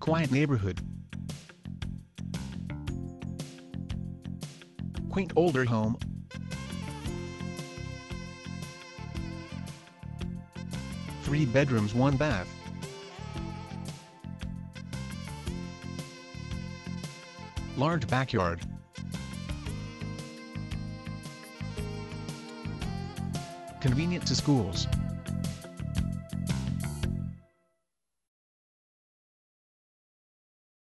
Quiet neighborhood. Quaint older home. Three bedrooms, one bath. Large backyard. Convenient to schools.